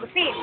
Busin.